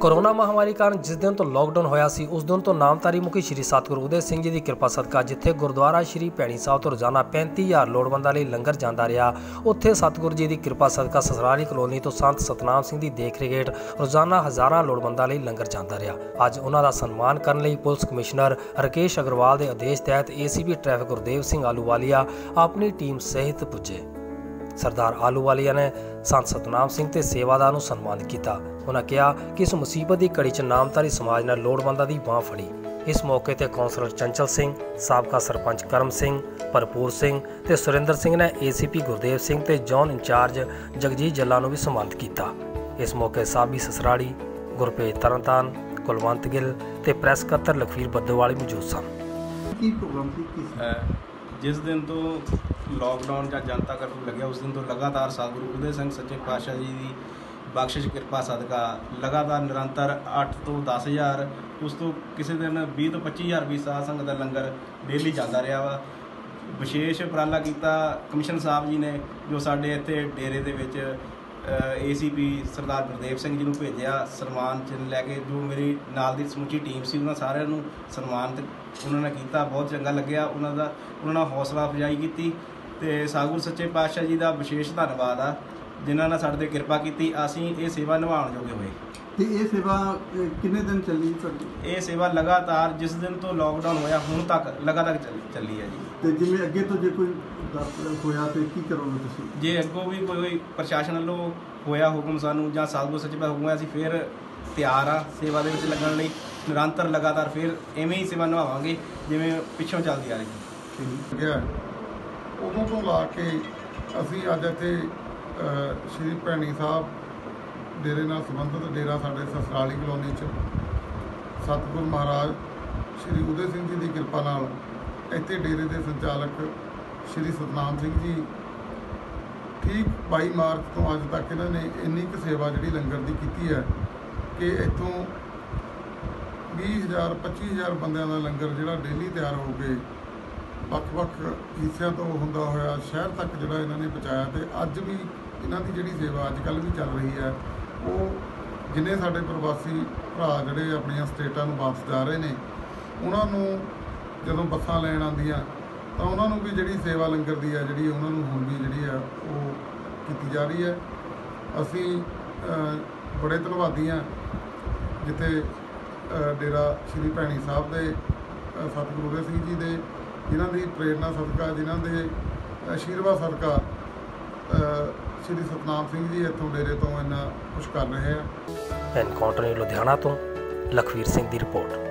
Corona ਮਹਾਮਾਰੀ ਕਾਰਨ ਜਿਸ ਦਿਨ ਤੋਂ ਲਾਕਡਾਊਨ ਹੋਇਆ ਸੀ, ਉਸ ਦਿਨ ਤੋਂ ਨਾਮਤਾਰੀ ਮੁਖੀ ਸ੍ਰੀ ਸਤਿਗੁਰੂ ਉਦੇ ਸਿੰਘ ਜੀ ਦੀ ਕਿਰਪਾ ਸਦਕਾ, ਜਿੱਥੇ ਗੁਰਦੁਆਰਾ ਸ੍ਰੀ ਭੈਣੀ ਸਾਹਿਬ ਤੋਂ ਰੋਜ਼ਾਨਾ 35000 ਲੋੜਵੰਦਾਂ ਲਈ ਲੰਗਰ ਜਾਂਦਾ ਰਿਹਾ। ਉੱਥੇ ਸਤਿਗੁਰੂ ਜੀ ਦੀ ਕਿਰਪਾ ਸਦਕਾ ਸਸਰਾਲੀ ਕਲੋਨੀ ਤੋਂ ਸੰਤ ਸਤਨਾਮ ਸਿੰਘ ਦੀ ਦੇਖ ਰੇਖ ਰੋਜ਼ਾਨਾ ਹਜ਼ਾਰਾਂ ਲੋੜਵੰਦਾਂ ਲਈ ਲੰਗਰ ਜਾਂਦਾ ਰਿਹਾ। ਅੱਜ ਉਹਨਾਂ ਦਾ ਸਨਮਾਨ ਕਰਨ ਲਈ ਪੁਲਿਸ ਕਮਿਸ਼ਨਰ ਰਕੇਸ਼ ਅਗਰਵਾਲ ਦੇ ਆਦੇਸ਼ ਤਹਿਤ ਏਸੀਪੀ ਟ੍ਰੈਫਿਕ ਗੁਰਦੇਵ ਸਿੰਘ ਆਲੂਵਾਲੀਆ ਆਪਣੀ ਟੀਮ ਸਹਿਤ ਪੁੱਜੇ। ਸਰਦਾਰ ਆਲੂਵਾਲੀਆ ਨੇ ਸੰਤ ਸਤਨਾਮ ਸਿੰਘ ਤੇ ਸੇਵਾਦਾਰ ਨੂੰ ਸਨਮਾਨਿਤ ਕੀਤਾ। ਉਹਨਾਂ ਕਿਹਾ ਕਿ ਇਸ ਮੁਸੀਬਤ ਦੀ ਘੜੀ 'ਚ ਨਾਮਧਾਰੀ ਸਮਾਜ ਨੇ ਲੋੜਵੰਦਾਂ ਦੀ ਬਾਹ ਫੜੀ। ਇਸ ਮੌਕੇ ਤੇ ਕੌਂਸਲਰ ਚੰਚਲ ਸਿੰਘ ਸਾਬਕਾ ਸਰਪੰਚ ਕਰਮ ਸਿੰਘ ਭਰਪੂਰ ਸਿੰਘ ਤੇ ਸੁਰਿੰਦਰ ਸਿੰਘ ਨੇ ਏਸੀਪੀ ਗੁਰਦੇਵ ਸਿੰਘ ਤੇ ਜ਼ੋਨ ਇੰਚਾਰਜ ਜਗਜੀਤ ਜੱਲਾ ਨੂੰ ਵੀ ਸਨਮਾਨਿਤ ਕੀਤਾ। ਇਸ ਮੌਕੇ ਸਾਬੀ ਸਸਰਾੜੀ ਗੁਰਪ੍ਰੀਤ ਤਰਨਤਾਰਨ ਕੁਲਵੰਤ ਗਿੱਲ ਤੇ ਪ੍ਰੈਸ ਸਕੱਤਰ ਲਖਵੀਰ ਬੱਦੋਵਾਲੀ ਮੌਜੂਦ ਸਨ। ਕੀ ਪ੍ਰੋਗਰਾਮ ਸੀ? ਕੀ ਸੀ? ਅ, ਜਿਸ ਦਿਨ ਤੋਂ ਲੋਕਡਾਊਨ ਜਾਂ ਜਨਤਾ ਕਰਫਿਊ ਲੱਗਿਆ, ਉਸ ਦਿਨ ਤੋਂ ਲਗਾਤਾਰ ਸਤਿਗੁਰੂ ਉਦੇ ਸਿੰਘ, ਸੱਚੇ ਪਾਤਸ਼ਾਹ ਜੀ ਦੀ ਬਖਸ਼ਿਸ਼, ਕਿਰਪਾ, ਸਦਕਾ ਲਗਾਤਾਰ ਨਿਰੰਤਰ 8 ਤੋਂ 10000 ਉਸ ਤੋਂ ਕਿਸੇ ਦਿਨ 20 ਤੋਂ 25000 ਵੀ ਸਾਧ ਸੰਗਤ ਦਾ ਲੰਗਰ ਡੇਲੀ ਜਾਂਦਾ ਰਿਹਾ ਵਾ। ਵਿਸ਼ੇਸ਼ ਉਪਰਾਲਾ ਕੀਤਾ ਕਮਿਸ਼ਨ ਸਾਹਿਬ ਜੀ ਨੇ, ਜੋ ਸਾਡੇ ਇੱਥੇ ਡੇਰੇ ਦੇ ਵਿੱਚ ਏਸੀਪੀ ਸਰਦਾਰ ਗੁਰਦੇਵ ਸਿੰਘ ਜੀ ਨੂੰ ਭੇਜਿਆ ਸਨਮਾਨ ਚਿੰਨ੍ਹ ਲੈ ਕੇ, ਜੋ ਮੇਰੀ ਨਾਲ ਦੀ ਸਮੁੱਚੀ ਟੀਮ ਸੀ, ਉਹਨਾਂ ਸਾਰਿਆਂ ਨੂੰ ਸਨਮਾਨਿਤ ਉਹਨਾਂ ਨੇ ਕੀਤਾ। ਬਹੁਤ ਚੰਗਾ ਲੱਗਿਆ, ਉਹਨਾਂ ਦਾ, ਉਹਨਾਂ ਨਾਲ ਹੌਸਲਾ ਅਫਜ਼ਾਈ ਕੀਤੀ। ਤੇ ਸਾਗੁਰ ਸੱਚੇ ਪਾਤਸ਼ਾਹ ਜੀ ਦਾ ਵਿਸ਼ੇਸ਼ ਧੰਨਵਾਦ ਆ ਜਿਨ੍ਹਾਂ ਨੇ ਸਾਡੇ ਤੇ ਕਿਰਪਾ ਕੀਤੀ ਅਸੀਂ ਇਹ ਸੇਵਾ ਨਿਭਾਉਣ ਜੋਗੇ ਹੋਏ। ਤੇ ਇਹ ਸੇਵਾ ਕਿੰਨੇ ਦਿਨ ਚੱਲੀ ਤੁਹਾਡੀ? ਇਹ ਸੇਵਾ ਲਗਾਤਾਰ ਜਿਸ ਦਿਨ ਤੋਂ ਲਾਕਡਾਊਨ ਹੋਇਆ ਹੁਣ ਤੱਕ ਲਗਾਤਾਰ ਚੱਲ- ਹੈ ਜੀ। ਤੇ ਜਿਵੇਂ ਅੱਗੇ ਤੋਂ ਜੇ ਕੋਈ ਹੋਇਆ ਤੇ ਕੀ ਕਰੋਗੇ ਤੁਸੀਂ? ਜੇ ਅੱਗੋਂ ਵੀ ਕੋਈ ਪ੍ਰਸ਼ਾਸਨ ਵੱਲੋਂ ਹੋਇਆ ਹੁਕਮ ਸਾਨੂੰ ਜਾਂ ਸਾਧੂ ਸੱਚੇ ਪਾਤਸ਼ਾਹ ਹੁਕਮ ਹੈ ਅਸੀਂ ਫਿਰ ਤਿਆਰ ਆ ਸੇਵਾ ਦੇ ਵਿੱਚ ਲੱਗਣ ਲਈ। ਨਿਰੰਤਰ ਲਗਾਤਾਰ ਫਿਰ ਐਵੇਂ ਹੀ ਸੇਵਾ ਨਿਭਾਵਾਂਗੇ ਜਿਵੇਂ ਪਿੱਛੋਂ ਚੱਲਦੀ ਆ ਰਹੀ। ਗਿਆ ਉਦੋਂ ਤੋਂ ਲਾ ਕੇ ਅਸੀਂ ਅੱਜ ਇੱਥੇ ਸ਼੍ਰੀ ਭੈਣੀ ਸਾਹਿਬ ਡੇਰੇ ਨਾਲ ਸੰਬੰਧਿਤ ਡੇਰਾ ਸਾਡੇ ਸਸਰਾਲੀ ਕਲੋਨੀ ਚ। ਸਤਿਗੁਰ ਮਹਾਰਾਜ ਸ਼੍ਰੀ ਉਦੇ ਸਿੰਘ ਜੀ ਦੀ ਕਿਰਪਾ ਨਾਲ ਇੱਥੇ ਡੇਰੇ ਦੇ ਸੰਚਾਲਕ ਸ਼੍ਰੀ ਸਤਨਾਮ ਸਿੰਘ ਜੀ ਠੀਕ 22 ਮਾਰਚ ਤੋਂ ਅੱਜ ਤੱਕ ਇਹਨਾਂ ਨੇ ਇੰਨੀ ਕੁ ਸੇਵਾ ਜਿਹੜੀ ਲੰਗਰ ਦੀ ਕੀਤੀ ਹੈ ਕਿ ਇੱਥੋਂ 20000 25000 ਬੰਦਿਆਂ ਦਾ ਲੰਗਰ ਜਿਹੜਾ ਡੇਲੀ ਤਿਆਰ ਹੋ ਕੇ ਵੱਖ-ਵੱਖ ਹਿੱਸਿਆਂ ਤੋਂ ਹੁੰਦਾ ਹੋਇਆ, ਸ਼ਹਿਰ ਤੱਕ ਜਿਹੜਾ ਇਹਨਾਂ ਨੇ ਪਹੁੰਚਾਇਆ ਤੇ ਅੱਜ ਵੀ ਇਹਨਾਂ ਦੀ ਜਿਹੜੀ ਸੇਵਾ ਅੱਜ ਕੱਲ੍ਹ ਵੀ ਚੱਲ ਰਹੀ ਹੈ, ਉਹ ਜਿੰਨੇ ਸਾਡੇ ਪ੍ਰਵਾਸੀ ਭਰਾ ਜਿਹੜੇ ਆਪਣੀਆਂ ਸਟੇਟਾਂ ਨੂੰ ਵਾਪਸ ਜਾ ਰਹੇ ਨੇ, ਉਹਨਾਂ ਨੂੰ ਜਦੋਂ ਬੱਸਾਂ ਲੈਣ ਆਉਂਦੀਆਂ, ਤਾਂ ਉਹਨਾਂ ਨੂੰ ਵੀ ਜਿਹੜੀ ਸੇਵਾ ਲੰਗਰ ਦੀ ਹੈ, ਜਿਹੜੀ ਉਹਨਾਂ ਨੂੰ ਹੁਣ ਵੀ ਜਿਹੜੀ ਆ ਉਹ ਕੀਤੀ ਜਾ ਰਹੀ ਹੈ। ਅਸੀਂ ਬੜੇ ਧੰਨਵਾਦੀ ਹਾਂ, ਜਿੱਥੇ ਡੇਰਾ ਸ਼੍ਰੀ ਭੈਣੀ ਸਾਹਿਬ ਦੇ ਸਤਿਗੁਰੂ ਉਦੇ ਸਿੰਘ ਜੀ ਦੇ ਜਿਨ੍ਹਾਂ ਦੀ ਪ੍ਰੇਰਣਾ ਸਦਕਾ, ਜਿਨ੍ਹਾਂ ਦੇ ਅਸ਼ੀਰਵਾਦ ਸਦਕਾ ਸ਼੍ਰੀ ਸਤਨਾਮ ਸਿੰਘ ਜੀ ਇੱਥੋਂ ਡੇਰੇ ਤੋਂ ਇੰਨਾ ਕੁਝ ਕਰ ਰਹੇ ਆ। ਐਨਕਾਊਂਟਰ ਲੁਧਿਆਣਾ ਤੋਂ ਲਖਵੀਰ ਸਿੰਘ ਦੀ ਰਿਪੋਰਟ।